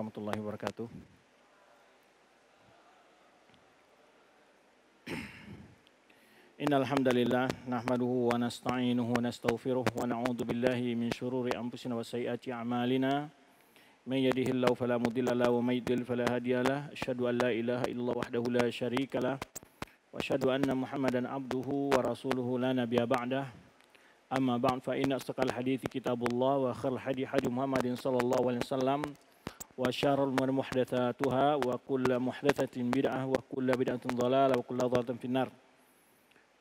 warahmatullahi wabarakatuh. Innal wa nasta'inuhu wa wa na'udzu billahi min shururi anfusina wa sayyiati a'malina. May yahdihillahu fala mudilla wa may yudlil fala hadiya lahu. Asyhadu illallah wahdahu la syarika lah. Anna Muhammadan abduhu wa rasuluhu la nabiyya ba'dah. Amma ba'd fa inna asdaqal hadithi kitabullah wa khairal hadi hadi Muhdatsatuha wa kullu muhdatsatin bid'ah wa kullu bid'atin dhalalah wa kullu dhalalatin finnar.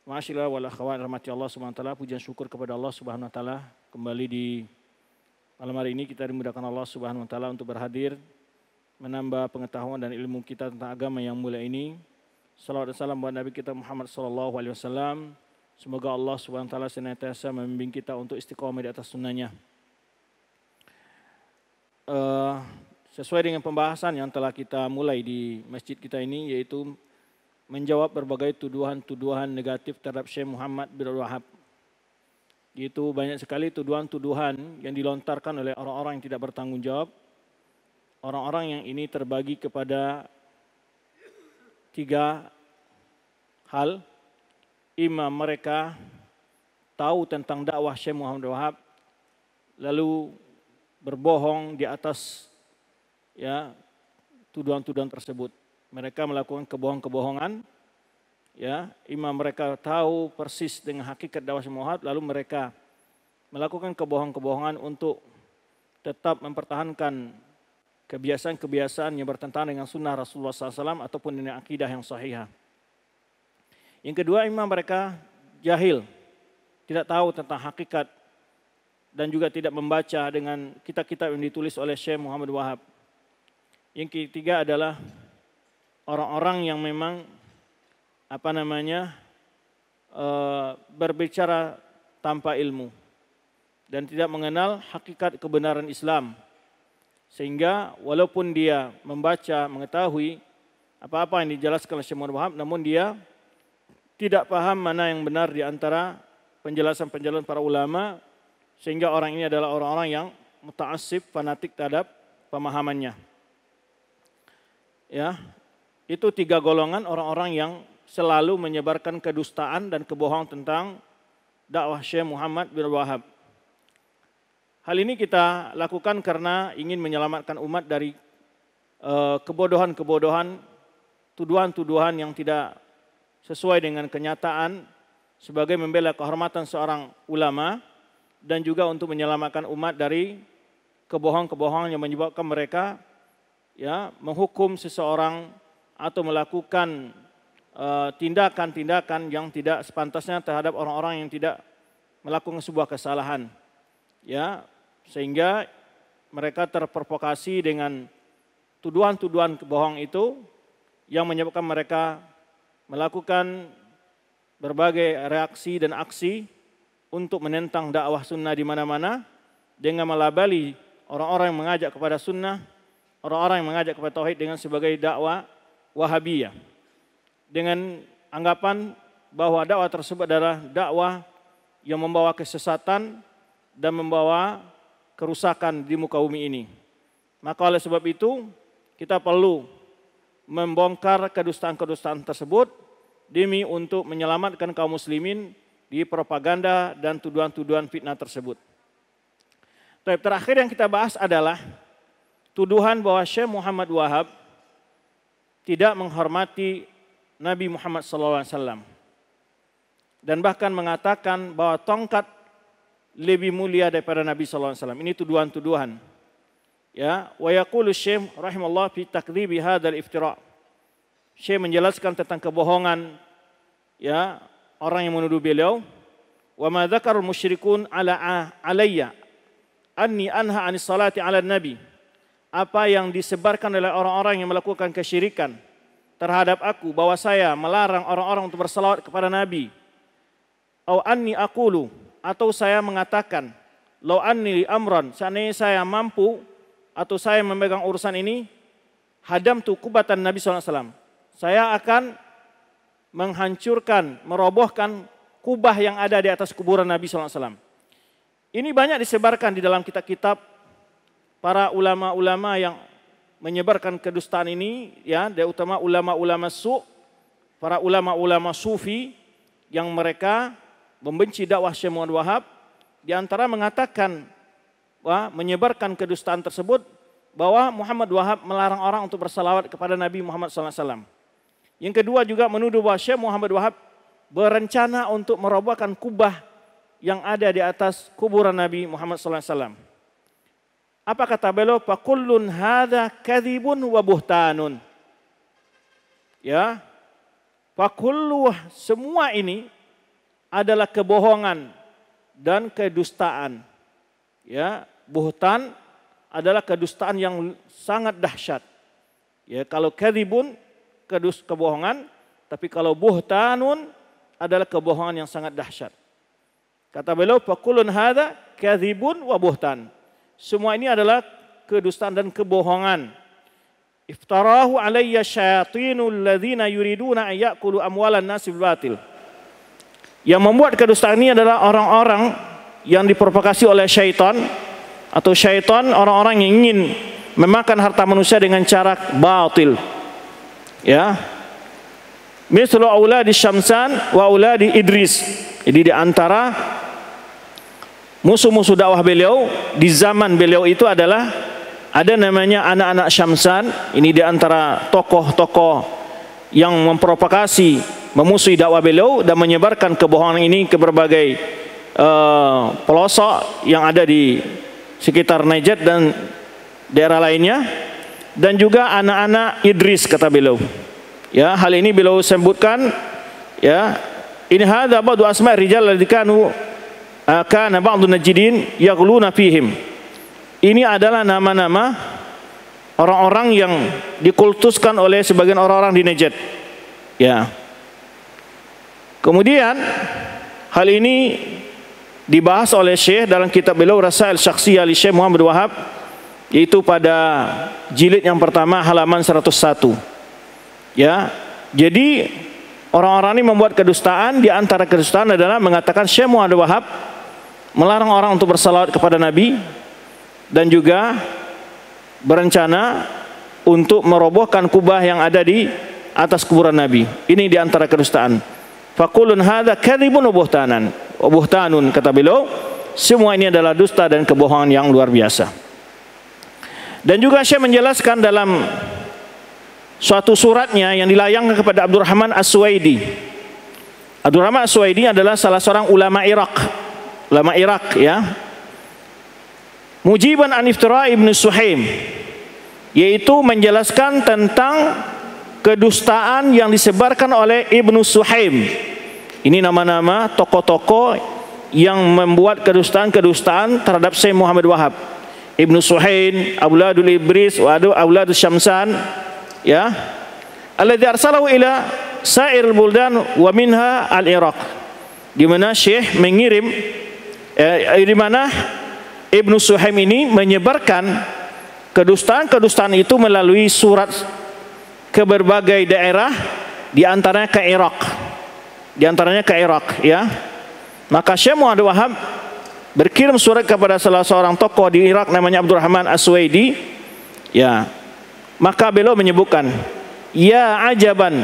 Ma'asyiral wal akhwat rahmati Allah Subhanahu wa taala, pujian syukur kepada Allah Subhanahu wa taala. Kembali di malam hari ini kita dimudahkan Allah Subhanahu wa taala untuk berhadir menambah pengetahuan dan ilmu kita tentang agama yang mulia ini. Salawat dan salam buat Nabi kita Muhammad sallallahu alaihi wasallam. Semoga Allah Subhanahu wa taala senantiasa membimbing kita untuk istiqomah di atas sunnahnya. Uh, sesuai dengan pembahasan yang telah kita mulai di masjid kita ini yaitu menjawab berbagai tuduhan-tuduhan negatif terhadap Syekh Muhammad bin Wahab. Itu banyak sekali tuduhan-tuduhan yang dilontarkan oleh orang-orang yang tidak bertanggung jawab. Orang-orang yang ini terbagi kepada tiga hal. Imam mereka tahu tentang dakwah Syekh Muhammad Wahab lalu berbohong di atas ya tuduhan-tuduhan tersebut mereka melakukan kebohongan-kebohongan ya imam mereka tahu persis dengan hakikat dakwah Muhammad lalu mereka melakukan kebohongan-kebohongan untuk tetap mempertahankan kebiasaan-kebiasaan yang bertentangan dengan sunnah Rasulullah SAW ataupun dengan akidah yang sahih. Yang kedua imam mereka jahil, tidak tahu tentang hakikat dan juga tidak membaca dengan kitab-kitab yang ditulis oleh Syekh Muhammad Wahab. Yang ketiga adalah orang-orang yang memang apa namanya uh, berbicara tanpa ilmu dan tidak mengenal hakikat kebenaran Islam. Sehingga walaupun dia membaca mengetahui apa-apa yang dijelaskan oleh Syekh Muhammad namun dia tidak paham mana yang benar di antara penjelasan-penjelasan para ulama sehingga orang ini adalah orang-orang yang muta'assib fanatik terhadap pemahamannya ya itu tiga golongan orang-orang yang selalu menyebarkan kedustaan dan kebohongan tentang dakwah Syekh Muhammad bin Wahab. Hal ini kita lakukan karena ingin menyelamatkan umat dari uh, kebodohan-kebodohan, tuduhan-tuduhan yang tidak sesuai dengan kenyataan sebagai membela kehormatan seorang ulama dan juga untuk menyelamatkan umat dari kebohongan-kebohongan yang menyebabkan mereka ya menghukum seseorang atau melakukan eh, tindakan-tindakan uh, yang tidak sepantasnya terhadap orang-orang yang tidak melakukan sebuah kesalahan. Ya, sehingga mereka terprovokasi dengan tuduhan-tuduhan kebohong itu yang menyebabkan mereka melakukan berbagai reaksi dan aksi untuk menentang dakwah sunnah di mana-mana dengan melabeli orang-orang yang mengajak kepada sunnah, orang-orang yang mengajak kepada tauhid dengan sebagai dakwah Wahabiyah dengan anggapan bahwa dakwah tersebut adalah dakwah yang membawa kesesatan dan membawa kerusakan di muka bumi ini. Maka oleh sebab itu kita perlu membongkar kedustaan-kedustaan tersebut demi untuk menyelamatkan kaum muslimin di propaganda dan tuduhan-tuduhan fitnah tersebut. Terakhir yang kita bahas adalah tuduhan bahwa Syekh Muhammad Wahab tidak menghormati Nabi Muhammad SAW dan bahkan mengatakan bahwa tongkat lebih mulia daripada Nabi SAW. Ini tuduhan-tuduhan. Ya, wa yaqulu Syekh rahimallahu fi takdzibi hadzal iftira. Syekh menjelaskan tentang kebohongan ya orang yang menuduh beliau wa ma dzakarul musyrikun ala alayya anni anha anis salati ala nabi apa yang disebarkan oleh orang-orang yang melakukan kesyirikan terhadap aku bahwa saya melarang orang-orang untuk berselawat kepada Nabi. Au anni aqulu atau saya mengatakan lau anni amran seandainya saya mampu atau saya memegang urusan ini hadam tu kubatan Nabi SAW. Saya akan menghancurkan, merobohkan kubah yang ada di atas kuburan Nabi SAW. Ini banyak disebarkan di dalam kitab-kitab para ulama-ulama yang menyebarkan kedustaan ini ya dari utama ulama-ulama su para ulama-ulama sufi yang mereka membenci dakwah Syekh Muhammad Wahab di antara mengatakan bahwa menyebarkan kedustaan tersebut bahwa Muhammad Wahab melarang orang untuk bersalawat kepada Nabi Muhammad SAW. Yang kedua juga menuduh bahwa Syekh Muhammad Wahab berencana untuk merobohkan kubah yang ada di atas kuburan Nabi Muhammad SAW. Apa kata beliau? Fakullun hadha kadhibun wa buhtanun. Ya. Fakullu semua ini adalah kebohongan dan kedustaan. Ya, buhtan adalah kedustaan yang sangat dahsyat. Ya, kalau kadhibun kedus kebohongan, tapi kalau buhtanun adalah kebohongan yang sangat dahsyat. Kata beliau, fakulun hadza kadzibun wa buhtan. Semua ini adalah kedustaan dan kebohongan. Iftarahu alayya syayatinul ladzina yuriduna an ya'kulu amwalan nasi batil. Yang membuat kedustaan ini adalah orang-orang yang diprovokasi oleh syaitan atau syaitan orang-orang yang ingin memakan harta manusia dengan cara batil. Ya. Mislu auladi Syamsan wa auladi Idris. Jadi di antara musuh-musuh dakwah beliau di zaman beliau itu adalah ada namanya anak-anak Syamsan. Ini di antara tokoh-tokoh yang memprovokasi, memusuhi dakwah beliau dan menyebarkan kebohongan ini ke berbagai uh, pelosok yang ada di sekitar Najd dan daerah lainnya dan juga anak-anak Idris kata beliau. Ya, hal ini beliau sebutkan ya in hadza ba'du asma' rijal alladhi kanu kana ba'du najidin yaghluna fihim. Ini adalah nama-nama orang-orang yang dikultuskan oleh sebagian orang-orang di Najd. Ya. Kemudian hal ini dibahas oleh Syekh dalam kitab beliau Rasail Syakhsiyah li Syekh Muhammad Wahab yaitu pada jilid yang pertama halaman 101. Ya. Jadi Orang-orang ini membuat kedustaan, di antara kedustaan adalah mengatakan Syekh Muhammad Wahab melarang orang untuk bersalawat kepada Nabi dan juga berencana untuk merobohkan kubah yang ada di atas kuburan Nabi. Ini di antara kedustaan. Fakulun hadza kadzibun wa buhtanan. Kata beliau, semua ini adalah dusta dan kebohongan yang luar biasa. Dan juga Syekh menjelaskan dalam suatu suratnya yang dilayangkan kepada Abdurrahman As-Suwaidi. Abdurrahman As-Suwaidi adalah salah seorang ulama Irak. Ulama Irak ya. Mujiban an iftira Ibnu Suhaim yaitu menjelaskan tentang kedustaan yang disebarkan oleh Ibnu Suhaim. Ini nama-nama tokoh-tokoh yang membuat kedustaan-kedustaan terhadap Syekh Muhammad Wahab. Ibnu Suhaim, Auladul Ibris, Auladul Syamsan, ya alladzi arsalahu ila sa'ir buldan wa minha al-Iraq di mana Syekh mengirim eh, di mana Ibnu Suhaim ini menyebarkan kedustaan-kedustaan itu melalui surat ke berbagai daerah di antaranya ke Irak. Di antaranya ke Irak ya. Maka Syekh Muhammad Wahab berkirim surat kepada salah seorang tokoh di Irak namanya Abdurrahman Aswaidi ya. Maka beliau menyebutkan, Ya ajaban,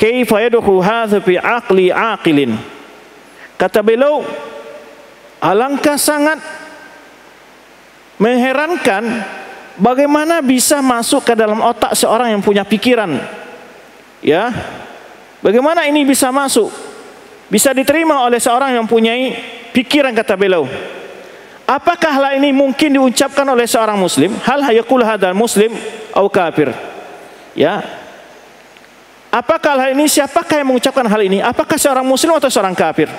kaifa yadukhu hadha fi aqli aqilin. Kata beliau, alangkah sangat mengherankan bagaimana bisa masuk ke dalam otak seorang yang punya pikiran. Ya. Bagaimana ini bisa masuk? Bisa diterima oleh seorang yang punya pikiran kata beliau. Apakah hal ini mungkin diucapkan oleh seorang muslim? Hal hayakul hadal muslim atau kafir? Ya. Apakah hal ini siapakah yang mengucapkan hal ini? Apakah seorang muslim atau seorang kafir?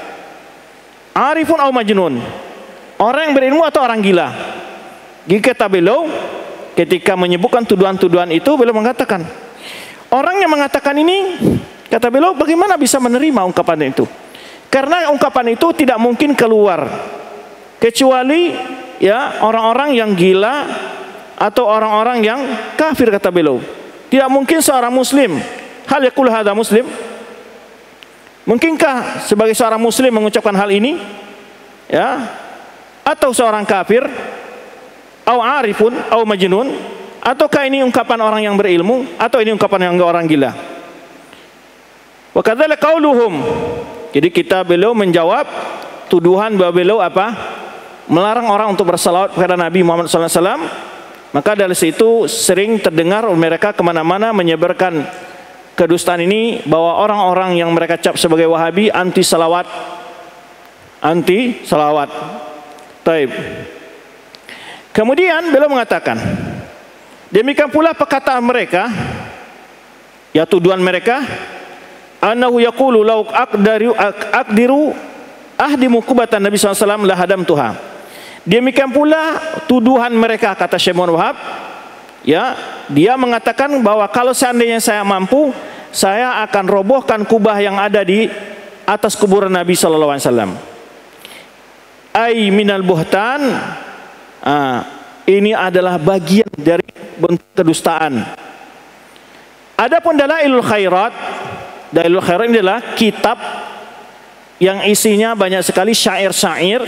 Arifun atau majnun? Orang yang berilmu atau orang gila? Jika beliau ketika menyebutkan tuduhan-tuduhan itu beliau mengatakan orang yang mengatakan ini kata beliau bagaimana bisa menerima ungkapan itu? Karena ungkapan itu tidak mungkin keluar kecuali ya orang-orang yang gila atau orang-orang yang kafir kata beliau. Tidak mungkin seorang muslim hal yakul hada muslim Mungkinkah sebagai seorang muslim mengucapkan hal ini? Ya. Atau seorang kafir, atau arifun, atau majnun, Ataukah ini ungkapan orang yang berilmu atau ini ungkapan yang orang gila? Wa kadzalika qauluhum. Jadi kita beliau menjawab tuduhan bahwa beliau apa? Melarang orang untuk bersalawat kepada Nabi Muhammad SAW. Maka dari situ sering terdengar mereka ke mana-mana menyebarkan kedustaan ini bahwa orang-orang yang mereka cap sebagai Wahabi anti salawat, anti salawat. Taib. Kemudian beliau mengatakan, demikian pula perkataan mereka, ya tuduhan mereka, anahu yaqulu law aqdaru aqdiru ahdimu kubatan Nabi SAW lah hadam Tuhan. Demikian pula tuduhan mereka kata Syekh Wahab, ya dia mengatakan bahwa kalau seandainya saya mampu, saya akan robohkan kubah yang ada di atas kuburan Nabi Sallallahu Alaihi Wasallam. Ai minal buhtan Ah, ini adalah bagian dari bentuk kedustaan. Adapun dalailul khairat, dalailul khairat ini adalah kitab yang isinya banyak sekali syair-syair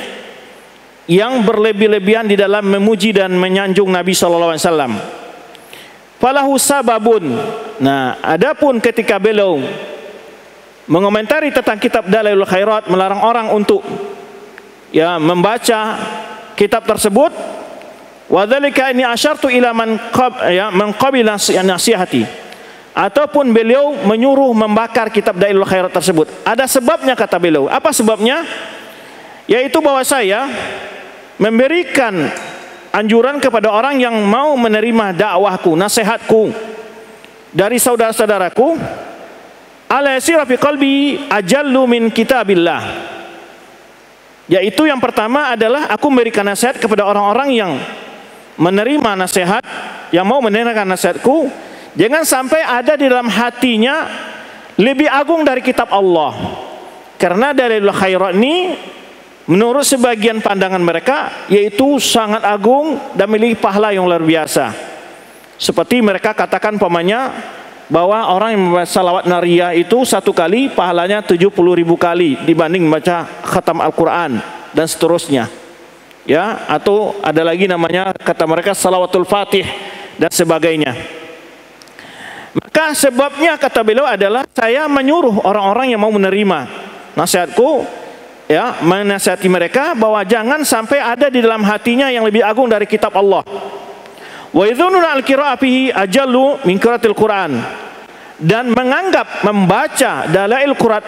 yang berlebih-lebihan di dalam memuji dan menyanjung Nabi sallallahu alaihi wasallam. Falahu sababun. Nah, adapun ketika beliau mengomentari tentang kitab Dalailul Khairat melarang orang untuk ya membaca kitab tersebut wadzalika ini asyartu ila man qab ya man qabila nasihati. Ataupun beliau menyuruh membakar kitab Dailul Khairat tersebut. Ada sebabnya kata beliau. Apa sebabnya? Yaitu bahwa saya memberikan anjuran kepada orang yang mau menerima dakwahku nasihatku. Dari saudara-saudaraku ala yasira fi qalbi ajallu min kitabillah. Yaitu yang pertama adalah aku memberikan nasihat kepada orang-orang yang menerima nasihat, yang mau menerima nasihatku, jangan sampai ada di dalam hatinya lebih agung dari kitab Allah. Karena dari khairat ini menurut sebagian pandangan mereka yaitu sangat agung dan memiliki pahala yang luar biasa. Seperti mereka katakan pamannya bahwa orang yang membaca salawat nariyah itu satu kali pahalanya 70 ribu kali dibanding membaca khatam Al-Quran dan seterusnya ya atau ada lagi namanya kata mereka salawatul fatih dan sebagainya maka sebabnya kata beliau adalah saya menyuruh orang-orang yang mau menerima nasihatku ya menasihati mereka bahwa jangan sampai ada di dalam hatinya yang lebih agung dari kitab Allah Wa idzununa al-qira'ah fihi ajallu min qiraatil Qur'an. Dan menganggap membaca dalail Quran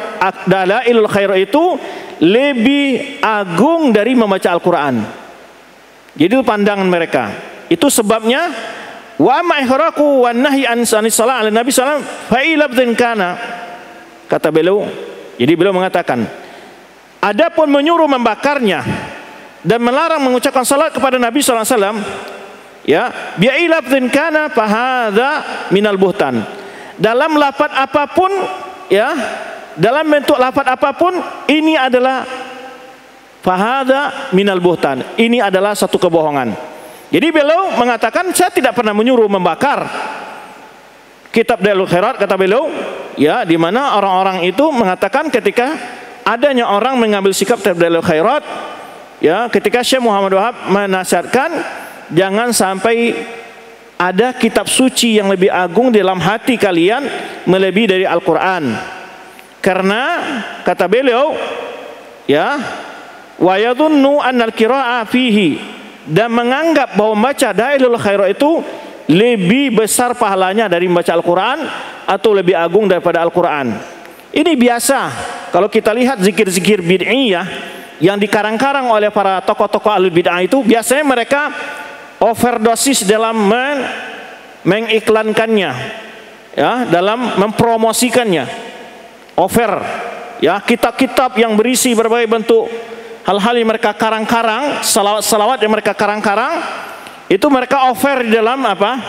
dalailul khair itu lebih agung dari membaca Al-Qur'an. Jadi itu pandangan mereka. Itu sebabnya wa ma ihraqu wan nahyi an salat ala nabi sallallahu alaihi wasallam kana kata beliau jadi beliau mengatakan adapun menyuruh membakarnya dan melarang mengucapkan salat kepada Nabi sallallahu alaihi wasallam ya bi'i lafzin kana fahadha minal buhtan. Dalam lafaz apa pun ya dalam bentuk lafaz apa pun ini adalah fahadha minal buhtan. Ini adalah satu kebohongan. Jadi beliau mengatakan saya tidak pernah menyuruh membakar kitab Dalil Khairat kata beliau ya di mana orang-orang itu mengatakan ketika adanya orang mengambil sikap Dalil Khairat ya ketika Syekh Muhammad Wahab menasihatkan jangan sampai ada kitab suci yang lebih agung dalam hati kalian melebihi dari Al-Qur'an. Karena kata beliau ya wa yadhunnu anna al-qira'ah fihi dan menganggap bahwa membaca Dailul Khairat itu lebih besar pahalanya dari membaca Al-Qur'an atau lebih agung daripada Al-Qur'an. Ini biasa. Kalau kita lihat zikir-zikir bid'iyah yang dikarang-karang oleh para tokoh-tokoh al-bid'ah itu biasanya mereka overdosis dalam men mengiklankannya ya dalam mempromosikannya. Over ya kitab-kitab yang berisi berbagai bentuk hal-hal yang mereka karang-karang salawat-salawat yang mereka karang-karang itu mereka offer di dalam apa?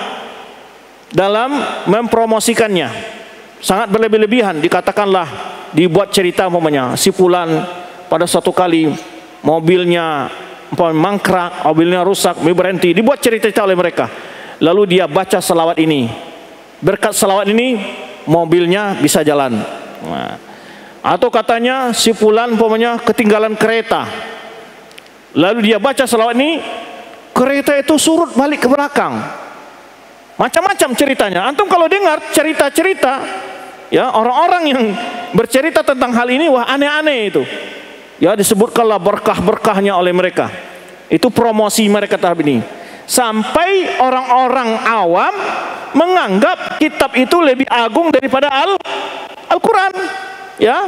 Dalam mempromosikannya sangat berlebih-lebihan dikatakanlah dibuat cerita umpamanya si fulan pada suatu kali mobilnya mangkrak, mobilnya rusak, berhenti, dibuat cerita-cerita oleh mereka. Lalu dia baca selawat ini. Berkat selawat ini mobilnya bisa jalan. Nah. Atau katanya si fulan umpamanya ketinggalan kereta. Lalu dia baca selawat ini, kereta itu surut balik ke belakang. Macam-macam ceritanya. Antum kalau dengar cerita-cerita ya orang-orang yang bercerita tentang hal ini wah aneh-aneh itu. Ya disebutkanlah berkah-berkahnya oleh mereka. Itu promosi mereka tahap ini. Sampai orang-orang awam menganggap kitab itu lebih agung daripada Al Al-Qur'an. Ya.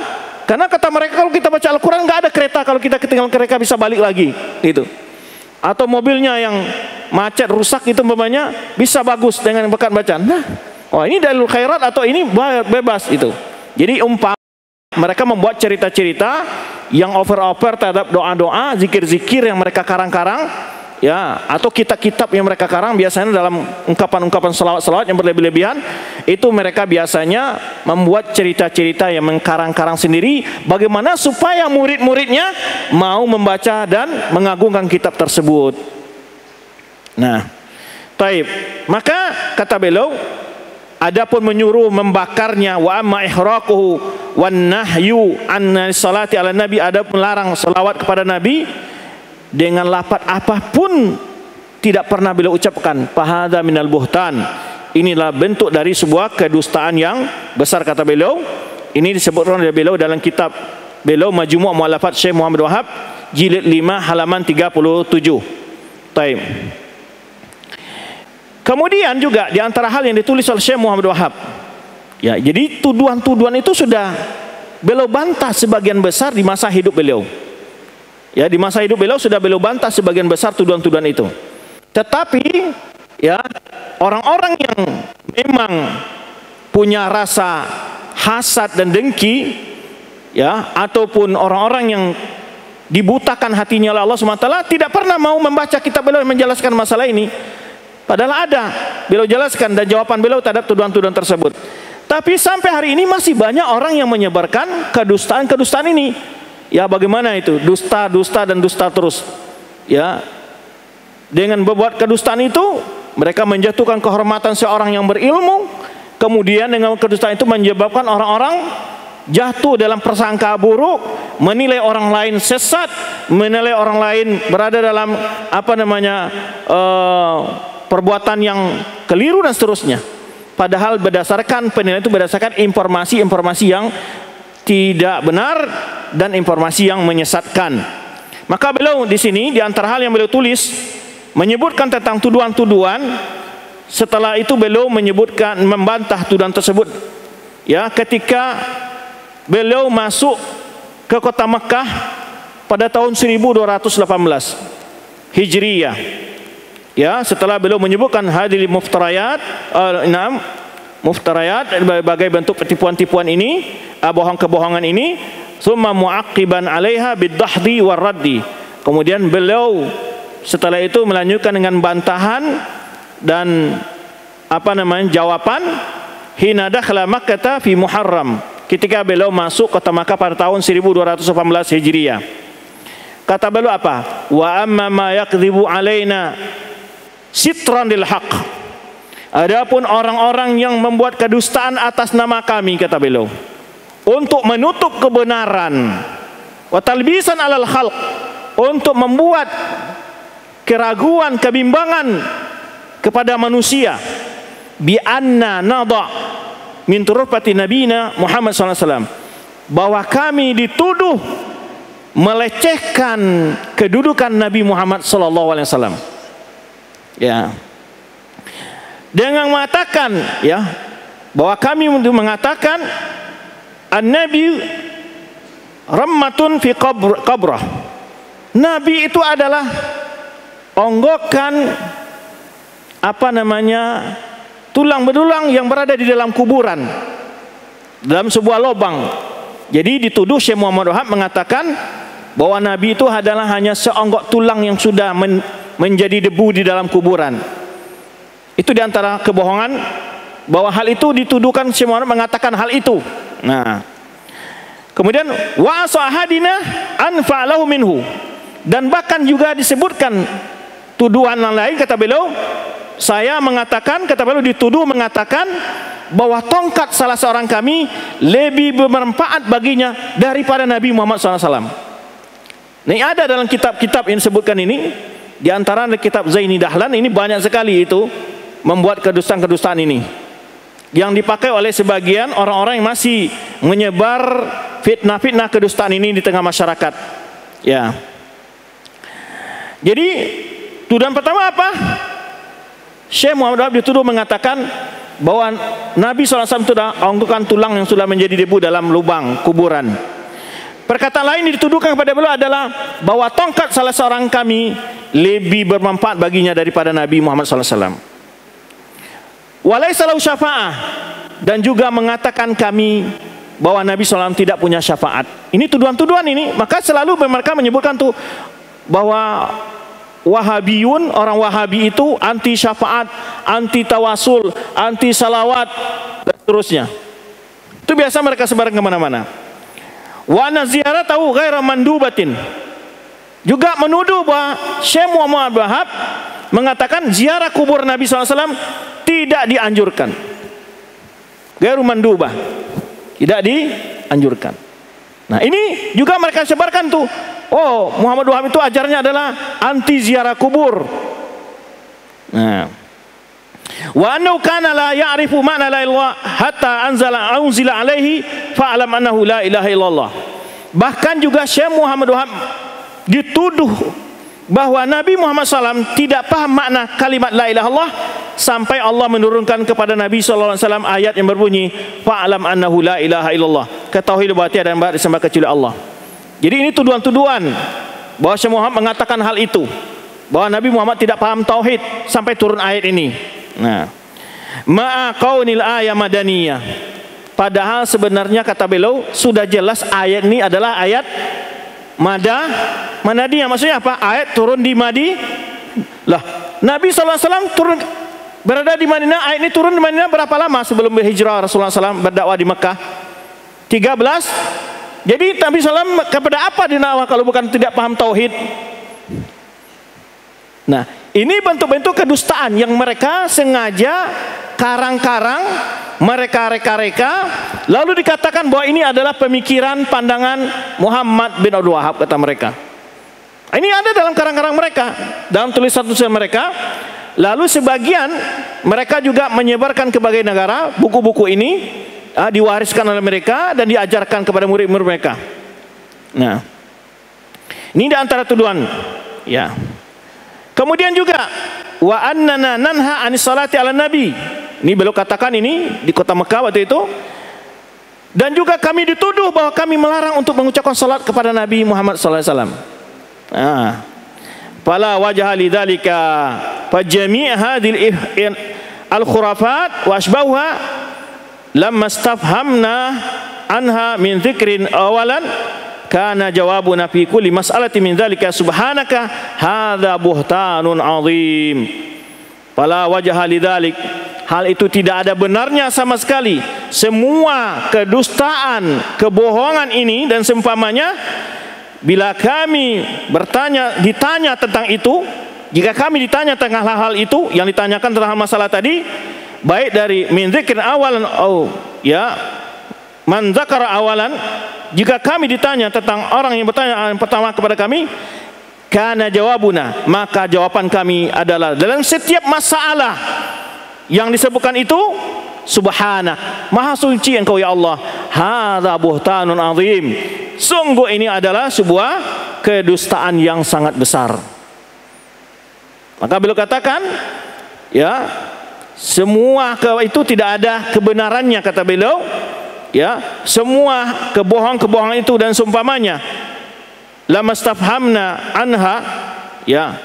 Karena kata mereka kalau kita baca Al-Qur'an nggak ada kereta kalau kita ketinggalan kereta bisa balik lagi gitu. Atau mobilnya yang macet rusak itu umpamanya bisa bagus dengan bekat bacaan. Nah, oh ini dalil khairat atau ini bebas itu. Jadi umpam mereka membuat cerita-cerita yang over-over terhadap doa-doa, zikir-zikir yang mereka karang-karang, ya, atau kitab-kitab yang mereka karang biasanya dalam ungkapan-ungkapan selawat-selawat yang berlebih-lebihan, itu mereka biasanya membuat cerita-cerita yang mengkarang-karang sendiri, bagaimana supaya murid-muridnya mau membaca dan mengagungkan kitab tersebut. Nah, taib. Maka kata beliau, Adapun menyuruh membakarnya wa amma ihraquhu wan nahyu an salati ala nabi adapun larang selawat kepada nabi dengan lapat apa pun tidak pernah beliau ucapkan fahadha minal buhtan inilah bentuk dari sebuah kedustaan yang besar kata beliau ini disebutkan oleh beliau dalam kitab beliau Majmu' Mu'allafat Syekh Muhammad Wahab jilid 5 halaman 37 Taib Kemudian juga di antara hal yang ditulis oleh Syekh Muhammad Wahab. Ya, jadi tuduhan-tuduhan itu sudah beliau bantah sebagian besar di masa hidup beliau. Ya, di masa hidup beliau sudah beliau bantah sebagian besar tuduhan-tuduhan itu. Tetapi ya, orang-orang yang memang punya rasa hasad dan dengki ya, ataupun orang-orang yang dibutakan hatinya oleh Allah SWT tidak pernah mau membaca kitab beliau menjelaskan masalah ini Padahal ada. Beliau jelaskan dan jawaban beliau terhadap tuduhan-tuduhan tersebut. Tapi sampai hari ini masih banyak orang yang menyebarkan kedustaan-kedustaan ini. Ya bagaimana itu? Dusta, dusta dan dusta terus. Ya. Dengan berbuat kedustaan itu mereka menjatuhkan kehormatan seorang yang berilmu. Kemudian dengan kedustaan itu menyebabkan orang-orang jatuh dalam persangka buruk, menilai orang lain sesat, menilai orang lain berada dalam apa namanya uh, perbuatan yang keliru dan seterusnya. Padahal berdasarkan penilaian itu berdasarkan informasi-informasi yang tidak benar dan informasi yang menyesatkan. Maka beliau di sini di antara hal yang beliau tulis menyebutkan tentang tuduhan-tuduhan. Setelah itu beliau menyebutkan membantah tuduhan tersebut. Ya ketika beliau masuk ke kota Mekah pada tahun 1218 Hijriyah. Ya setelah beliau menyebutkan hadil muftarayat uh, enam muftarayat berbagai bentuk tipuan-tipuan ini uh, bohong-kebohongan ini summa muaqiban 'alaiha bidahdi waraddi kemudian beliau setelah itu melanjutkan dengan bantahan dan apa namanya jawaban hina dakhla makkah fi muharram. Ketika beliau masuk kota Makkah pada tahun 1218 Hijriah. Kata beliau apa? Wa amma ma yakdzibu alaina sitran lil haq. Adapun orang-orang yang membuat kedustaan atas nama kami kata beliau untuk menutup kebenaran wa alal khalq untuk membuat keraguan kebimbangan kepada manusia bi anna nada min turfati nabina Muhammad SAW bahwa kami dituduh melecehkan kedudukan Nabi Muhammad wasallam. Ya dengan mengatakan ya bahwa kami mengatakan an-nabi rammatun fi qabr qabrah nabi itu adalah onggokan apa namanya tulang belulang yang berada di dalam kuburan dalam sebuah lubang jadi dituduh Syekh Muhammad Wahab mengatakan bahwa nabi itu adalah hanya seonggok tulang yang sudah men menjadi debu di dalam kuburan. Itu di antara kebohongan bahwa hal itu dituduhkan semua orang mengatakan hal itu. Nah, kemudian wa anfa'lahu minhu dan bahkan juga disebutkan tuduhan yang lain kata beliau saya mengatakan kata beliau dituduh mengatakan bahwa tongkat salah seorang kami lebih bermanfaat baginya daripada Nabi Muhammad SAW. Ini ada dalam kitab-kitab yang disebutkan ini di antara kitab Zaini Dahlan ini banyak sekali itu membuat kedustaan-kedustaan ini yang dipakai oleh sebagian orang-orang yang masih menyebar fitnah-fitnah kedustaan ini di tengah masyarakat. Ya. Jadi tuduhan pertama apa? Syekh Muhammad Wahab dituduh mengatakan bahwa Nabi SAW itu dah anggukan tulang yang sudah menjadi debu dalam lubang kuburan. Perkataan lain yang dituduhkan kepada beliau adalah bahwa tongkat salah seorang kami lebih bermanfaat baginya daripada Nabi Muhammad SAW. Walaisalau syafa'ah dan juga mengatakan kami bahwa Nabi SAW tidak punya syafaat. Ini tuduhan-tuduhan ini. Maka selalu mereka menyebutkan tuh bahwa Wahabiyun, orang Wahabi itu anti syafaat, anti tawasul, anti salawat, dan seterusnya. Itu biasa mereka sebarkan ke mana-mana. Wa ziarah tahu gairah mandubatin. Juga menuduh bahwa Syekh Muhammad Wahab mengatakan ziarah kubur Nabi SAW tidak dianjurkan. Gairu mandubah. Tidak dianjurkan. Nah ini juga mereka sebarkan tuh. Oh Muhammad Wahab itu ajarnya adalah anti ziarah kubur. Nah. Wa annahu kana la ya'rifu ma'na la ilaha hatta anzala unzila alaihi fa'lam annahu la ilaha illallah. Bahkan juga Syekh Muhammad Wahab dituduh bahwa Nabi Muhammad SAW tidak paham makna kalimat la ilaha Allah sampai Allah menurunkan kepada Nabi SAW ayat yang berbunyi fa'alam annahu la ilaha illallah. Ketahui bahwa tiada yang disembah kecuali Allah. Jadi ini tuduhan-tuduhan bahwa Syekh Muhammad mengatakan hal itu bahwa Nabi Muhammad tidak paham tauhid sampai turun ayat ini. Nah ma'a qaunil ayat madaniyah. Padahal sebenarnya kata beliau sudah jelas ayat ini adalah ayat Mada Madinah maksudnya apa? Ayat turun di Madi. Lah, Nabi SAW turun berada di Madinah. Ayat ini turun di Madinah berapa lama sebelum berhijrah Rasulullah SAW berdakwah di Mekah? 13. Jadi Nabi SAW kepada apa dinawah kalau bukan tidak paham tauhid? Nah, ini bentuk-bentuk kedustaan yang mereka sengaja karang-karang, mereka reka-reka, lalu dikatakan bahwa ini adalah pemikiran pandangan Muhammad bin Abdul Wahab kata mereka. Ini ada dalam karang-karang mereka, dalam tulisan-tulisan mereka. Lalu sebagian mereka juga menyebarkan ke berbagai negara buku-buku ini uh, diwariskan oleh mereka dan diajarkan kepada murid-murid mereka. Nah, ini di antara tuduhan. Ya. Kemudian juga wa annana nanha anis salati ala nabi ini beliau katakan ini di kota Mekah waktu itu. Dan juga kami dituduh bahwa kami melarang untuk mengucapkan salat kepada Nabi Muhammad sallallahu alaihi wasallam. Ah. Fala wajha lidzalika fa jami' hadhil al-khurafat wa asbahuha lamma stafhamna anha min dzikrin awalan kana jawabuna fi kulli mas'alati min dzalika subhanaka hadza buhtanun azim fala wajha lidzalik Hal itu tidak ada benarnya sama sekali. Semua kedustaan, kebohongan ini dan seumpamanya bila kami bertanya ditanya tentang itu, jika kami ditanya tentang hal-hal itu yang ditanyakan tentang masalah tadi, baik dari min awalan oh ya man awalan jika kami ditanya tentang orang yang bertanya yang pertama kepada kami karena jawabuna maka jawaban kami adalah dalam setiap masalah yang disebutkan itu subhana maha suci engkau ya Allah. Hadza buhtanun azim. Sungguh ini adalah sebuah kedustaan yang sangat besar. Maka beliau katakan ya semua ke itu tidak ada kebenarannya kata beliau. Ya semua kebohongan-kebohongan itu dan seumpamanya. Lamastafhamna anha. Ya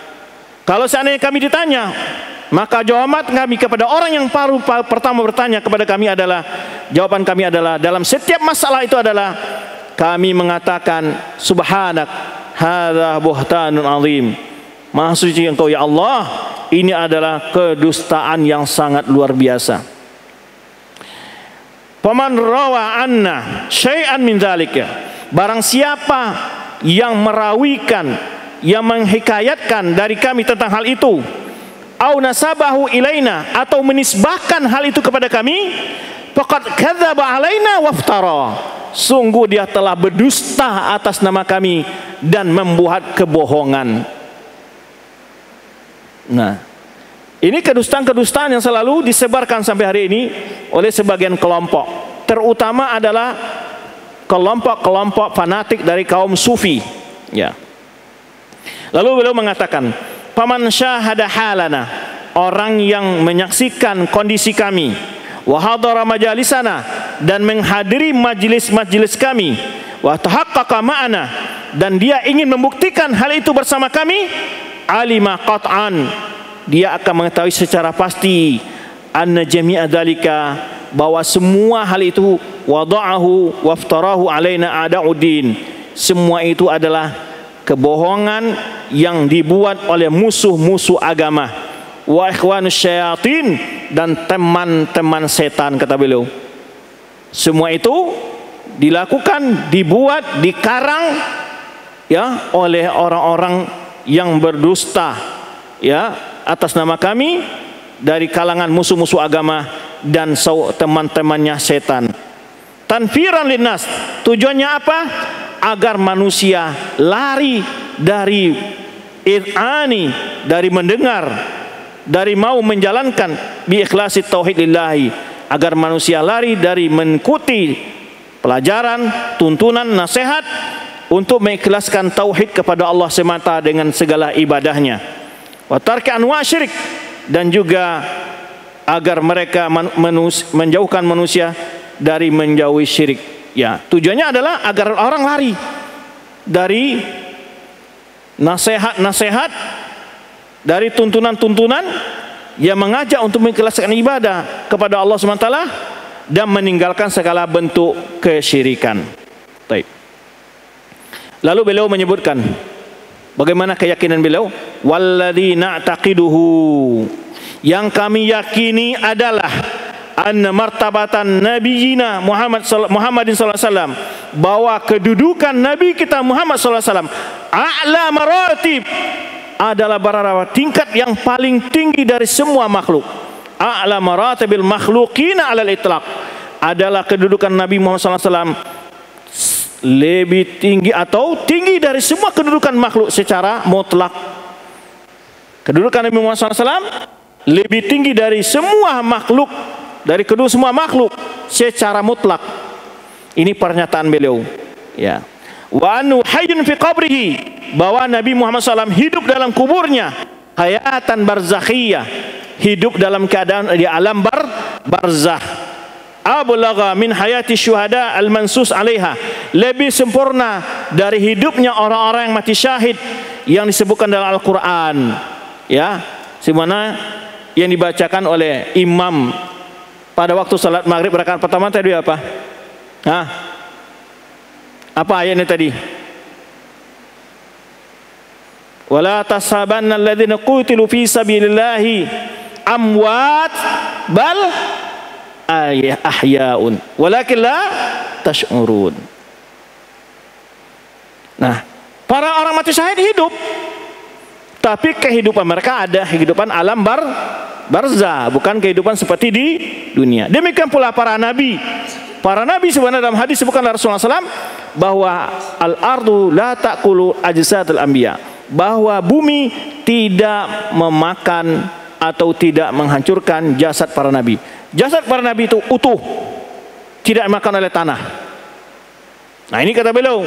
kalau seandainya kami ditanya maka jawaban kami kepada orang yang baru pertama bertanya kepada kami adalah jawaban kami adalah dalam setiap masalah itu adalah kami mengatakan subhanak hadza buhtanun azim. Maha suci engkau ya Allah. Ini adalah kedustaan yang sangat luar biasa. Paman rawa anna syai'an min dzalika. Barang siapa yang merawikan yang menghikayatkan dari kami tentang hal itu au nasabahu ilaina atau menisbahkan hal itu kepada kami faqad kadzdzaba alaina waftara sungguh dia telah berdusta atas nama kami dan membuat kebohongan nah Ini kedustaan-kedustaan yang selalu disebarkan sampai hari ini oleh sebagian kelompok. Terutama adalah kelompok-kelompok fanatik dari kaum sufi. Ya. Lalu beliau mengatakan, "Paman syahada halana." Orang yang menyaksikan kondisi kami, wa hadara majalisana dan menghadiri majlis-majlis kami, wa tahaqqaqa ma'ana dan dia ingin membuktikan hal itu bersama kami, alima qat'an dia akan mengetahui secara pasti anna jami'a dalika bahwa semua hal itu wada'ahu waftarahu alaina a'da'uddin semua itu adalah kebohongan yang dibuat oleh musuh-musuh agama wa ikhwanus syayatin dan teman-teman setan kata beliau semua itu dilakukan dibuat dikarang ya oleh orang-orang yang berdusta ya atas nama kami dari kalangan musuh-musuh agama dan teman-temannya setan. Tanfiran linnas, tujuannya apa? Agar manusia lari dari ir'ani, dari mendengar, dari mau menjalankan bi ikhlasi tauhid lillahi, agar manusia lari dari mengikuti pelajaran, tuntunan, nasihat untuk mengikhlaskan tauhid kepada Allah semata dengan segala ibadahnya wa tarki anwa syirik dan juga agar mereka menjauhkan manusia dari menjauhi syirik. Ya, tujuannya adalah agar orang lari dari nasihat-nasihat dari tuntunan-tuntunan yang mengajak untuk mengikhlaskan ibadah kepada Allah SWT dan meninggalkan segala bentuk kesyirikan. Baik. Lalu beliau menyebutkan Bagaimana keyakinan beliau? Walladzi na'taqiduhu. Yang kami yakini adalah anna martabatan nabiyina Muhammad Muhammadin sallallahu alaihi wasallam bahwa kedudukan nabi kita Muhammad sallallahu alaihi wasallam a'la maratib adalah barara tingkat yang paling tinggi dari semua makhluk. A'la maratibil makhluqina 'alal itlaq adalah kedudukan Nabi Muhammad sallallahu alaihi wasallam lebih tinggi atau tinggi dari semua kedudukan makhluk secara mutlak. Kedudukan Nabi Muhammad SAW lebih tinggi dari semua makhluk, dari kedua semua makhluk secara mutlak. Ini pernyataan beliau. Ya. Wa anu hayyun fi qabrihi. Bahwa Nabi Muhammad SAW hidup dalam kuburnya. Hayatan barzakhiyah. Hidup dalam keadaan di alam bar barzakh. Ablagha min hayati syuhada al mansus alaiha. Lebih sempurna dari hidupnya orang-orang yang mati syahid yang disebutkan dalam Al-Qur'an. Ya. Sebagaimana yang dibacakan oleh imam pada waktu salat maghrib rakaat pertama tadi apa? Hah? apa ayatnya tadi? Wala tasabanna alladhina qutilu fi sabilillahi amwat bal ahyaun walakin la tash'urun. Nah para orang mati syahid hidup tapi kehidupan mereka ada kehidupan alam bar barza bukan kehidupan seperti di dunia. Demikian pula para nabi. Para nabi sebenarnya dalam hadis bukan Rasulullah SAW bahwa al ardu la takulu ajsadul anbiya. Bahwa bumi tidak memakan atau tidak menghancurkan jasad para nabi. Jasad para nabi itu utuh, tidak makan oleh tanah. Nah ini kata beliau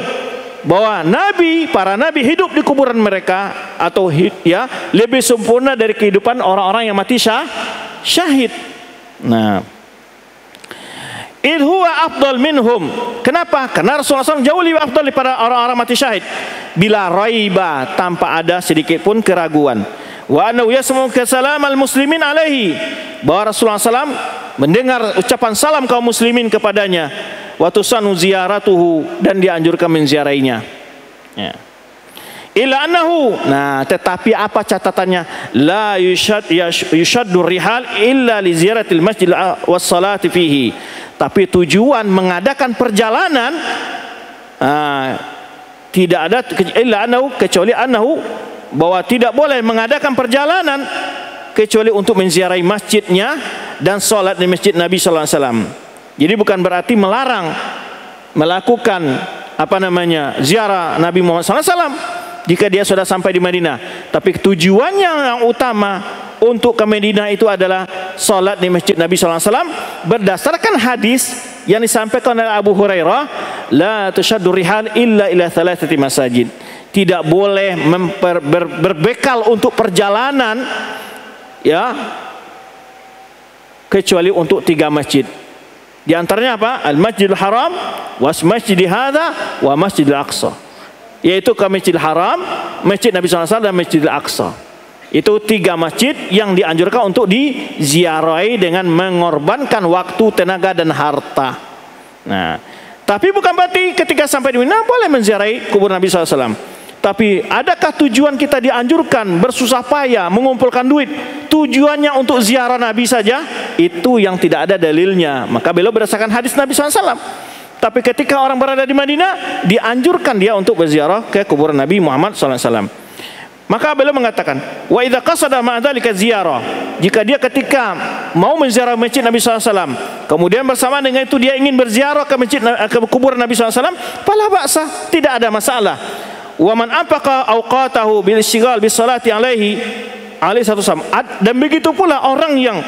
bahwa nabi para nabi hidup di kuburan mereka atau ya lebih sempurna dari kehidupan orang-orang yang mati syah, syahid. Nah, huwa afdal minhum. Kenapa? Karena Rasulullah SAW jauh lebih afdal daripada orang-orang mati syahid. Bila raiba tanpa ada sedikit pun keraguan wa annahu yasmu salam al muslimin alaihi bahwa Rasulullah SAW mendengar ucapan salam kaum muslimin kepadanya wa tusanu ziyaratuhu dan dianjurkan menziarainya. Ya. Ila annahu. Nah tetapi apa catatannya? La yushad yushaddu rihal illa li ziyaratil masjid was salati fihi. Tapi tujuan mengadakan perjalanan uh, tidak ada illa annahu kecuali annahu bahwa tidak boleh mengadakan perjalanan kecuali untuk menziarahi masjidnya dan sholat di masjid Nabi Sallallahu Alaihi Wasallam. Jadi bukan berarti melarang melakukan apa namanya ziarah Nabi Muhammad Wasallam jika dia sudah sampai di Madinah. Tapi tujuannya yang utama untuk ke Madinah itu adalah salat di Masjid Nabi wasallam berdasarkan hadis yang disampaikan oleh Abu Hurairah la tushaddu rihal illa ila thalathati masajid tidak boleh memper, ber, berbekal untuk perjalanan ya kecuali untuk tiga masjid di antaranya apa? Al masjidil haram was masjid hadza wa masjidil aqsa. Yaitu ke masjidil haram masjid Nabi SAW dan masjidil aqsa. Itu tiga masjid yang dianjurkan untuk diziarahi dengan mengorbankan waktu tenaga dan harta. Nah tapi bukan berarti ketika sampai di Mina boleh menziarahi kubur Nabi SAW tapi adakah tujuan kita dianjurkan bersusah payah mengumpulkan duit? Tujuannya untuk ziarah Nabi saja itu yang tidak ada dalilnya. Maka beliau berdasarkan hadis Nabi SAW tapi ketika orang berada di Madinah dianjurkan dia untuk berziarah ke kuburan Nabi Muhammad SAW maka beliau mengatakan wa idza qasada ma'dzalika ziyarah jika dia ketika mau menziarah masjid Nabi SAW kemudian bersama dengan itu dia ingin berziarah ke masjid ke kuburan Nabi SAW fala ba'sa tidak ada masalah. Wa man apaka awqatahu bil istighal bis salati alaihi alaihi satu sam dan begitu pula orang yang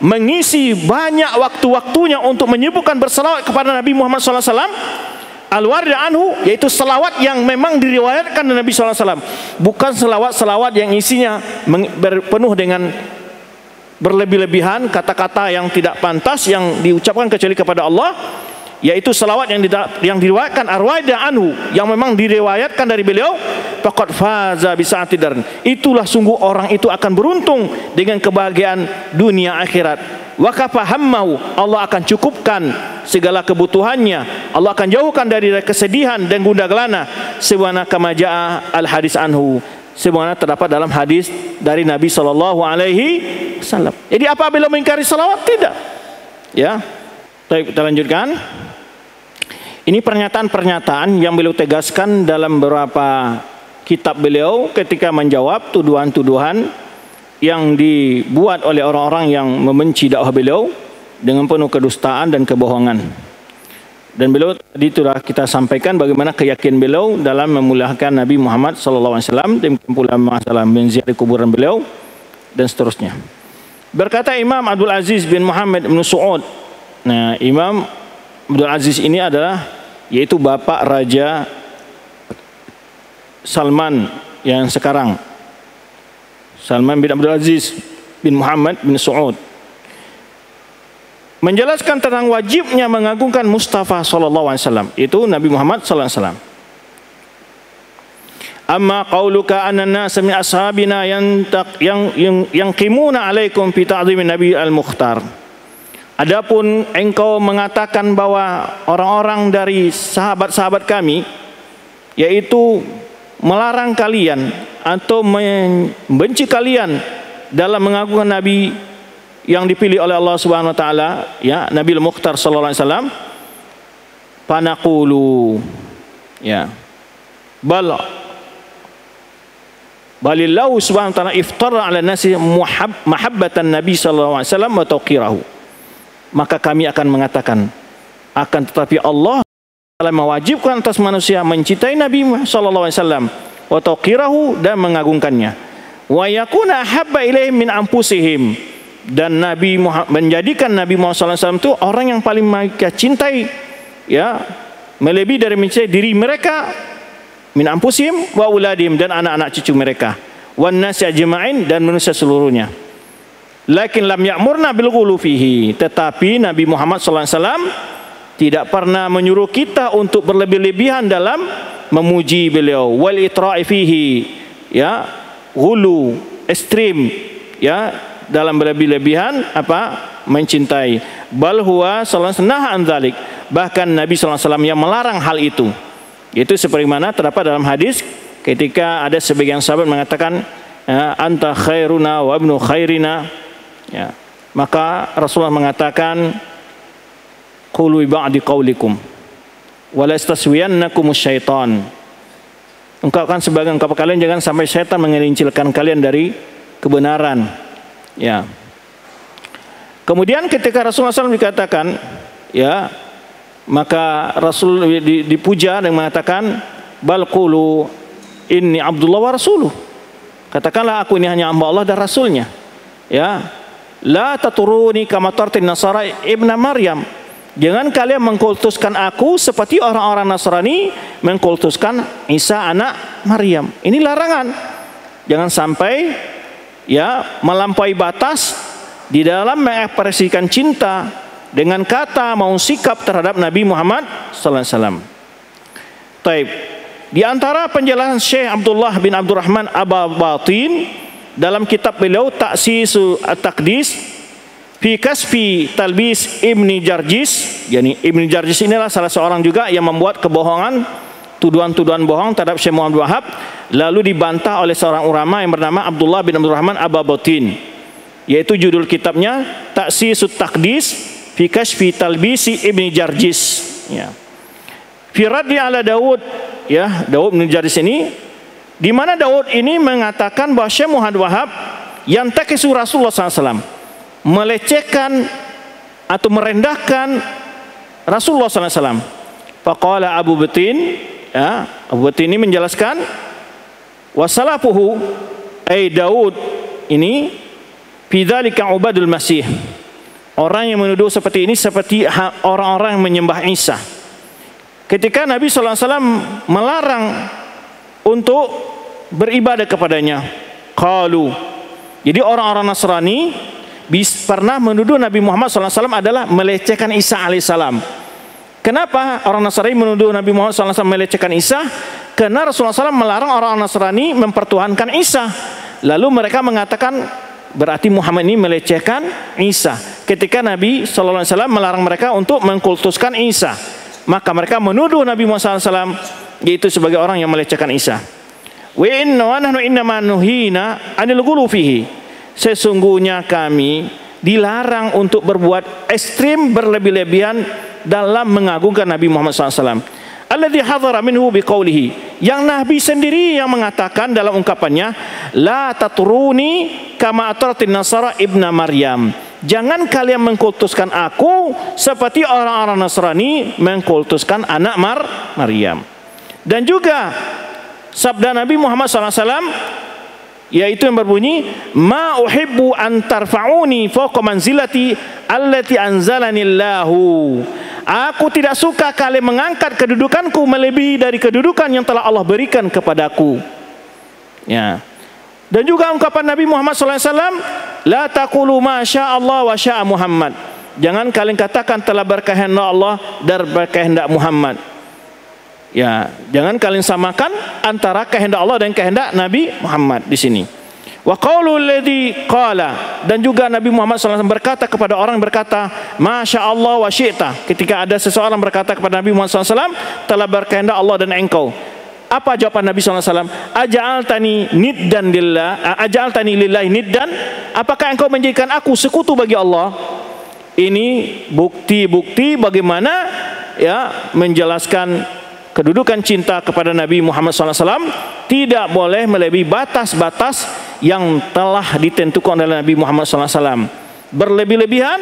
mengisi banyak waktu-waktunya untuk menyebutkan berselawat kepada Nabi Muhammad wasallam al-warid anhu yaitu selawat yang memang diriwayatkan dari Nabi wasallam. Bukan selawat-selawat yang isinya penuh dengan berlebih-lebihan kata-kata yang tidak pantas yang diucapkan kecuali kepada Allah yaitu selawat yang yang diriwayatkan arwaidah anhu yang memang diriwayatkan dari beliau faqad faza bisaatidar itulah sungguh orang itu akan beruntung dengan kebahagiaan dunia akhirat. Wa kafahammu Allah akan cukupkan segala kebutuhannya. Allah akan jauhkan dari kesedihan dan gundah gelana. Sebagaimana kamaja al hadis anhu. Sebagaimana terdapat dalam hadis dari Nabi sallallahu alaihi wasallam. Jadi apa beliau mengingkari selawat tidak. Ya. Baik, kita lanjutkan. Ini pernyataan-pernyataan yang beliau tegaskan dalam beberapa kitab beliau ketika menjawab tuduhan-tuduhan yang dibuat oleh orang-orang yang membenci dakwah beliau dengan penuh kedustaan dan kebohongan. Dan beliau tadi sudah kita sampaikan bagaimana keyakinan beliau dalam memuliakan Nabi Muhammad wasallam dan pula masalah menziarahi kuburan beliau dan seterusnya. Berkata Imam Abdul Aziz bin Muhammad bin Su'ud. Nah, Imam Abdul Aziz ini adalah yaitu bapak Raja Salman yang sekarang. Salman bin Abdul Aziz bin Muhammad bin Saud. Menjelaskan tentang wajibnya mengagungkan Mustafa sallallahu alaihi wasallam. Itu Nabi Muhammad sallallahu alaihi wasallam. Amma qauluka anna an-nas min ashabina yang yang yang, yang qimuna alaikum fi ta'dhimin Nabi al-Mukhtar Adapun engkau mengatakan bahwa orang-orang dari sahabat-sahabat kami yaitu melarang kalian atau membenci kalian dalam mengagungkan nabi yang dipilih oleh Allah Subhanahu wa taala ya Nabi Al-Mukhtar sallallahu alaihi wasallam panaqulu ya. Bal balillahu subhanahu wa taala iftara ala nasi mahabbatan nabi sallallahu alaihi wasallam wa tawqirahu maka kami akan mengatakan akan tetapi Allah telah mewajibkan atas manusia mencintai Nabi sallallahu alaihi wasallam wa taqirahu dan mengagungkannya. Wa yakuna habba ilaihim min anfusihim. Dan Nabi Muhammad, menjadikan Nabi Muhammad wasallam itu orang yang paling mereka cintai ya melebihi dari mencintai diri mereka min anfusihim wa uladim dan anak-anak cucu mereka. Wan nasi ajma'in dan manusia seluruhnya Lakin lam ya'murna bil fihi. Tetapi Nabi Muhammad wasallam tidak pernah menyuruh kita untuk berlebih-lebihan dalam memuji beliau wal itra'i fihi. Ya, hulu, ekstrim, ya, dalam berlebih-lebihan apa? mencintai. Bal huwa sallallahu alaihi Bahkan Nabi wasallam yang melarang hal itu. Itu seperti mana terdapat dalam hadis ketika ada sebagian sahabat mengatakan ya, anta khairuna wa ibnu khairina Ya. Maka Rasulullah mengatakan qulu ba'di qaulikum wa la istaswiyannakum syaitan. Engkau akan sebagian kapal kalian jangan sampai setan mengelincirkan kalian dari kebenaran. Ya. Kemudian ketika Rasulullah SAW dikatakan, ya, maka Rasul dipuja dan mengatakan, bal qulu inni Abdullah wa rasuluh. Katakanlah aku ini hanya hamba Allah dan Rasulnya. Ya, la taturuni kama tartin nasara ibna Maryam. Jangan kalian mengkultuskan aku seperti orang-orang Nasrani mengkultuskan Isa anak Maryam. Ini larangan. Jangan sampai ya melampaui batas di dalam mengekspresikan cinta dengan kata mau sikap terhadap Nabi Muhammad sallallahu alaihi wasallam. Taib. Di antara penjelasan Syekh Abdullah bin Abdurrahman Ababatin dalam kitab beliau Taksisu At-Taqdis fi kasfi talbis Ibni Jarjis, yakni Ibni Jarjis inilah salah seorang juga yang membuat kebohongan tuduhan-tuduhan bohong terhadap Syekh Muhammad Wahab lalu dibantah oleh seorang ulama yang bernama Abdullah bin Abdurrahman Ababatin yaitu judul kitabnya Taksisut Taqdis fi kasfi talbisi Ibni Jarjis ya. Firadi ala Daud ya Daud bin Jaris ini di mana Daud ini mengatakan bahwa Syekh Muhammad Wahab yang takisu Rasulullah SAW melecehkan atau merendahkan Rasulullah SAW. Faqala Abu Batin ya Abu Batin ini menjelaskan wasalafuhu ay Daud ini bidzalika ubadul masih orang yang menuduh seperti ini seperti orang-orang yang menyembah Isa ketika Nabi SAW melarang untuk beribadah kepadanya. Qalu. Jadi orang-orang Nasrani pernah menuduh Nabi Muhammad SAW adalah melecehkan Isa alaihissalam. Kenapa orang Nasrani menuduh Nabi Muhammad SAW melecehkan Isa? Karena Rasulullah SAW melarang orang Nasrani mempertuhankan Isa. Lalu mereka mengatakan berarti Muhammad ini melecehkan Isa. Ketika Nabi SAW melarang mereka untuk mengkultuskan Isa maka mereka menuduh Nabi Muhammad SAW yaitu sebagai orang yang melecehkan Isa. Wa inna nahnu innama nuhina anil fihi. Sesungguhnya kami dilarang untuk berbuat ekstrim berlebih-lebihan dalam mengagungkan Nabi Muhammad SAW. Alladhi hadhara minhu biqaulihi. Yang Nabi sendiri yang mengatakan dalam ungkapannya, la taturuni kama atratin nasara ibna Maryam. Jangan kalian mengkultuskan aku seperti orang-orang Nasrani mengkultuskan anak Mar Maryam. Dan juga sabda Nabi Muhammad SAW yaitu yang berbunyi ma uhibbu an tarfa'uni fawqa manzilati allati anzalani Allahu aku tidak suka kalian mengangkat kedudukanku melebihi dari kedudukan yang telah Allah berikan kepadaku ya dan juga ungkapan Nabi Muhammad SAW, La taqulu ma Allah wa sya'a Muhammad. Jangan kalian katakan telah berkehendak Allah dan berkehendak Muhammad. Ya, jangan kalian samakan antara kehendak Allah dan kehendak Nabi Muhammad di sini. Wa qaulul ladzi qala dan juga Nabi Muhammad SAW berkata kepada orang berkata, Masya Allah wa syi'ta. Ketika ada seseorang berkata kepada Nabi Muhammad SAW, telah berkehendak Allah dan engkau. Apa jawaban Nabi SAW? Ajal tani niddan lillah, ajal tani lillahi niddan. Apakah engkau menjadikan aku sekutu bagi Allah? Ini bukti-bukti bagaimana ya menjelaskan kedudukan cinta kepada Nabi Muhammad SAW tidak boleh melebihi batas-batas yang telah ditentukan oleh Nabi Muhammad SAW. Berlebih-lebihan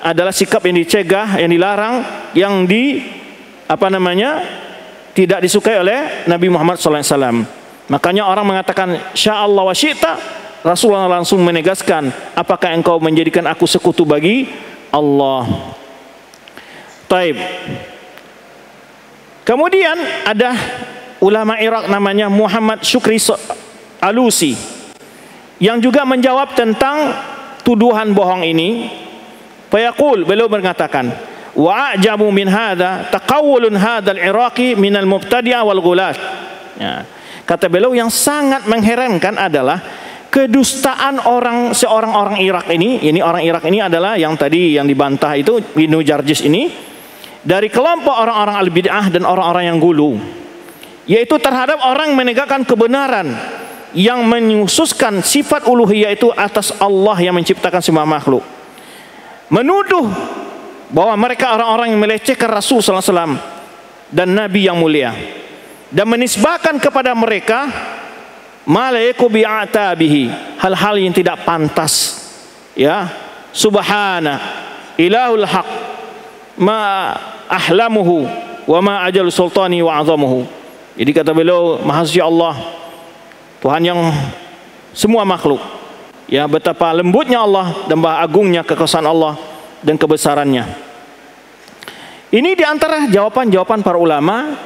adalah sikap yang dicegah, yang dilarang, yang di apa namanya tidak disukai oleh Nabi Muhammad SAW. Makanya orang mengatakan Sya Allah wa syi'ta Rasulullah langsung menegaskan apakah engkau menjadikan aku sekutu bagi Allah. Taib. Kemudian ada ulama Irak namanya Muhammad Syukri Alusi yang juga menjawab tentang tuduhan bohong ini. Fayaqul beliau mengatakan, wa ajabu min hadha taqawulun hadzal iraqi min al mubtadi'a wal ya. kata beliau yang sangat mengherankan adalah kedustaan orang seorang orang Irak ini ini orang Irak ini adalah yang tadi yang dibantah itu Ibnu Jarjis ini dari kelompok orang-orang al-bid'ah dan orang-orang yang gulu yaitu terhadap orang menegakkan kebenaran yang menyususkan sifat uluhiyah itu atas Allah yang menciptakan semua makhluk. Menuduh bahwa mereka orang-orang yang melecehkan Rasul SAW dan Nabi yang mulia. Dan menisbahkan kepada mereka malaiku bi'atabihi hal-hal yang tidak pantas. Ya subhana ilahul ma ahlamuhu wa ma ajal sultani wa azamuhu jadi kata beliau maha Allah Tuhan yang semua makhluk ya betapa lembutnya Allah dan bahwa agungnya kekuasaan Allah dan kebesarannya. Ini di antara jawaban-jawaban para ulama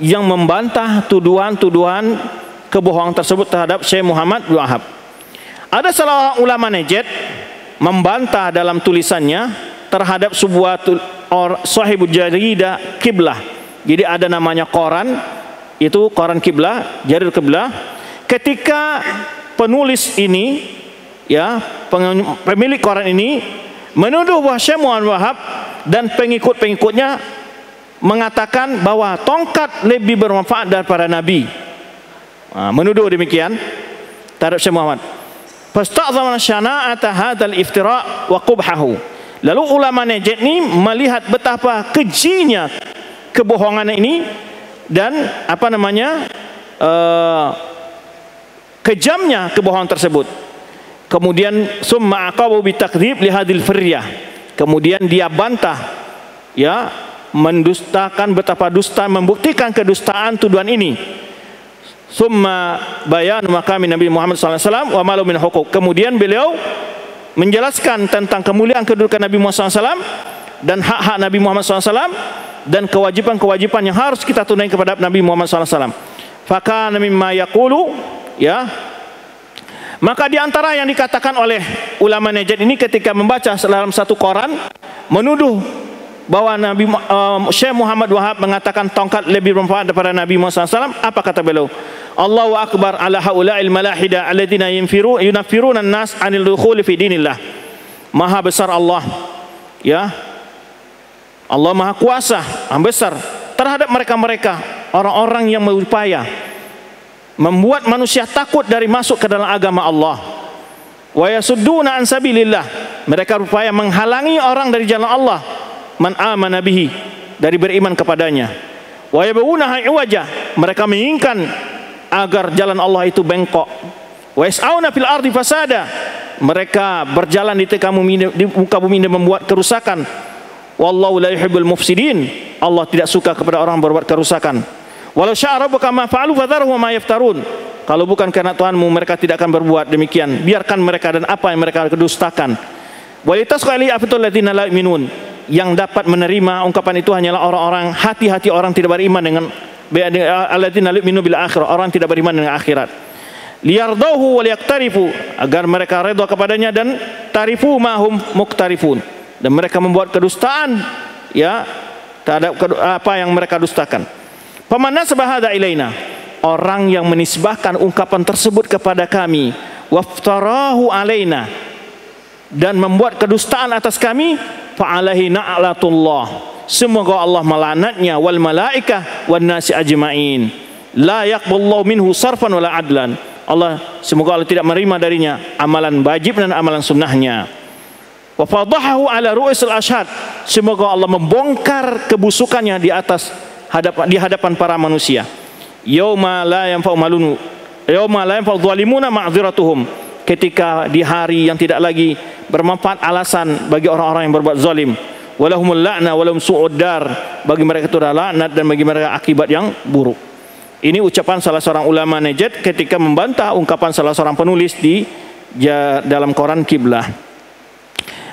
yang membantah tuduhan-tuduhan kebohongan tersebut terhadap Syekh Muhammad bin Wahab. Ada salah ulama Najd membantah dalam tulisannya terhadap sebuah or, sahibul jarida kiblah. Jadi ada namanya koran itu koran kiblah, jarir kiblah. Ketika penulis ini ya pemilik koran ini menuduh bahwa Muhammad Wahab dan pengikut-pengikutnya mengatakan bahwa tongkat lebih bermanfaat daripada Nabi. Ha, menuduh demikian terhadap Syekh Muhammad. Fasta'zama syana'ata hadzal iftira' wa qubhahu. Lalu ulama Najd ini melihat betapa kejinya kebohongan ini dan apa namanya uh, kejamnya kebohongan tersebut. Kemudian summa aqabu bi takdzib li hadil firyah. Kemudian dia bantah ya mendustakan betapa dusta membuktikan kedustaan tuduhan ini. Summa bayan makami Nabi Muhammad SAW wa malu min hukuk. Kemudian beliau menjelaskan tentang kemuliaan kedudukan Nabi Muhammad SAW dan hak-hak Nabi Muhammad SAW dan kewajiban-kewajiban yang harus kita tunaikan kepada Nabi Muhammad SAW. Faka mimma yaqulu ya Maka di antara yang dikatakan oleh ulama Najd ini ketika membaca dalam satu koran menuduh bahwa Nabi uh, Syekh Muhammad Wahab mengatakan tongkat lebih bermanfaat daripada Nabi Muhammad SAW apa kata beliau Allahu akbar ala haula'il malahida alladziina yunfiru yunaffiruna an-nas 'anil dukhul fi dinillah Maha besar Allah ya Allah Maha kuasa Maha besar terhadap mereka-mereka orang-orang yang berupaya membuat manusia takut dari masuk ke dalam agama Allah. Wa yasudduna an sabilillah. Mereka berupaya menghalangi orang dari jalan Allah. Man amana bihi dari beriman kepadanya. Wa yabuna iwaja. Mereka menginginkan agar jalan Allah itu bengkok. Wa yas'auna fil ardi fasada. Mereka berjalan di muka bumi dan membuat kerusakan. Wallahu la yuhibbul mufsidin. Allah tidak suka kepada orang berbuat kerusakan. Walau syaa rabbuka ma fa'alu fadharuhum ma yaftarun. Kalau bukan karena Tuhanmu mereka tidak akan berbuat demikian. Biarkan mereka dan apa yang mereka kedustakan. Walitas qali afatul ladzina la yu'minun. Yang dapat menerima ungkapan itu hanyalah orang-orang hati-hati orang tidak beriman dengan alladzina la yu'minu bil akhirah, orang tidak beriman dengan akhirat. Liyardahu wa liyaktarifu. Agar mereka redha kepadanya dan tarifu mahum muktarifun. Dan mereka membuat kedustaan ya terhadap apa yang mereka dustakan. Pemana sebahada ilaina. Orang yang menisbahkan ungkapan tersebut kepada kami. Waftarahu alaina. Dan membuat kedustaan atas kami fa'alaihi na'latullah. Semoga Allah melanatnya wal malaikah wan nasi ajmain. La yaqballahu minhu sarfan wala adlan. Allah semoga Allah tidak menerima darinya amalan wajib dan amalan sunnahnya. Wa fadahahu ala ru'usil ashad semoga Allah membongkar kebusukannya di atas hadapan di hadapan para manusia. Yauma la yanfa'u malun yauma la yanfa'u zalimuna ma'dziratuhum. Ketika di hari yang tidak lagi bermanfaat alasan bagi orang-orang yang berbuat zalim. Walahumul la'na walahum su'ud dar. Bagi mereka itu adalah laknat dan bagi mereka akibat yang buruk. Ini ucapan salah seorang ulama Najd ketika membantah ungkapan salah seorang penulis di dalam koran kiblah.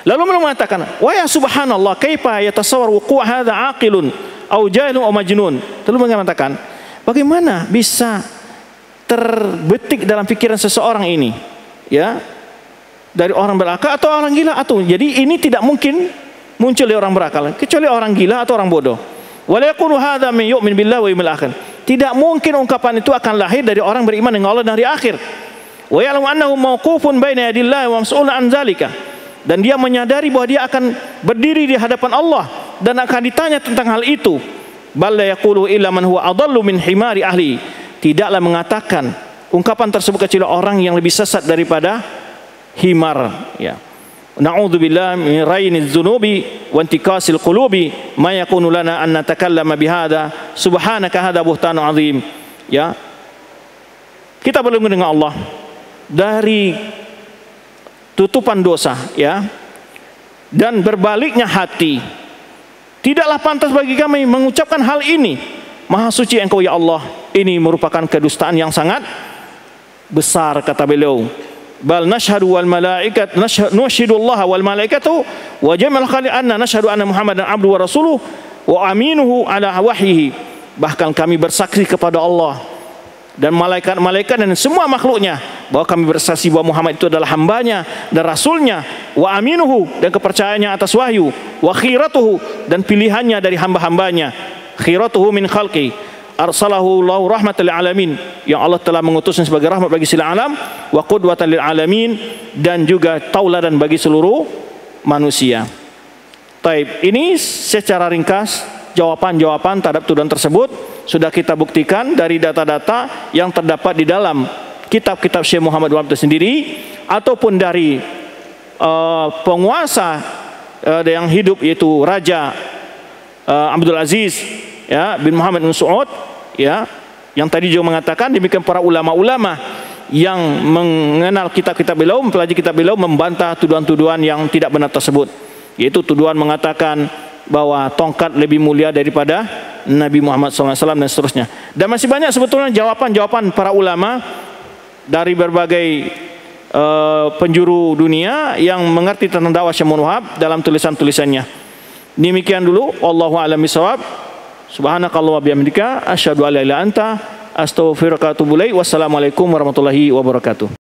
Lalu mengatakan, "Wa ya subhanallah, kaifa yatasawwar wuqu' hadza aqilun?" au jahilun au majnun. Lalu mengatakan, bagaimana bisa terbetik dalam pikiran seseorang ini? Ya. Dari orang berakal atau orang gila atau jadi ini tidak mungkin muncul dari orang berakal kecuali orang gila atau orang bodoh. Wala yakunu hadza min yu'min billahi wa yawmil akhir. Tidak mungkin ungkapan itu akan lahir dari orang beriman dengan Allah dan hari akhir. Wa ya'lamu annahu mawqufun baina yadillahi wa mas'ulun an zalika. Dan dia menyadari bahwa dia akan berdiri di hadapan Allah dan akan ditanya tentang hal itu balla yaqulu illa man huwa adallu min himari ahli tidaklah mengatakan ungkapan tersebut kecuali orang yang lebih sesat daripada himar ya na'udzubillah min rainiz dzunubi wa intikasil qulubi ma yakunu lana an natakallama bihadza subhanaka hadza buhtanun azim ya kita belum dengan Allah dari tutupan dosa ya dan berbaliknya hati Tidaklah pantas bagi kami mengucapkan hal ini. Maha suci engkau ya Allah. Ini merupakan kedustaan yang sangat besar kata beliau. bal nashhadu wal malaikat nashhadu Allah wal malaikatu wa jamal khali anna nashhadu anna Muhammadan abdu wa rasuluh wa aminuhu ala wahyihi. Bahkan kami bersaksi kepada Allah dan malaikat-malaikat dan semua makhluknya bahwa kami bersaksi bahwa Muhammad itu adalah hambanya dan rasulnya. Wa aminuhu dan kepercayaannya atas wahyu. Wa khiratuhu dan pilihannya dari hamba-hambanya. Khiratuhu min khalqi arsalahu lahu rahmatan lil alamin yang Allah telah mengutusnya sebagai rahmat bagi seluruh alam wa qudwatan lil alamin dan juga tauladan bagi seluruh manusia. Taib. Ini secara ringkas jawaban-jawaban terhadap tuduhan tersebut sudah kita buktikan dari data-data yang terdapat di dalam kitab-kitab Syekh Muhammad Wahab itu sendiri ataupun dari uh, penguasa uh, yang hidup yaitu Raja uh, Abdul Aziz ya bin Muhammad bin Saud ya yang tadi juga mengatakan demikian para ulama-ulama yang mengenal kitab-kitab beliau mempelajari kitab beliau membantah tuduhan-tuduhan yang tidak benar tersebut yaitu tuduhan mengatakan bahwa tongkat lebih mulia daripada Nabi Muhammad SAW dan seterusnya. Dan masih banyak sebetulnya jawaban-jawaban para ulama dari berbagai uh, penjuru dunia yang mengerti tentang dakwah Syekh Wahab dalam tulisan-tulisannya. Demikian dulu wallahu a'lam bishawab. Subhanakallah wa bihamdika asyhadu an la ilaha anta astaghfiruka wa atubu ilaik. Wassalamualaikum warahmatullahi wabarakatuh.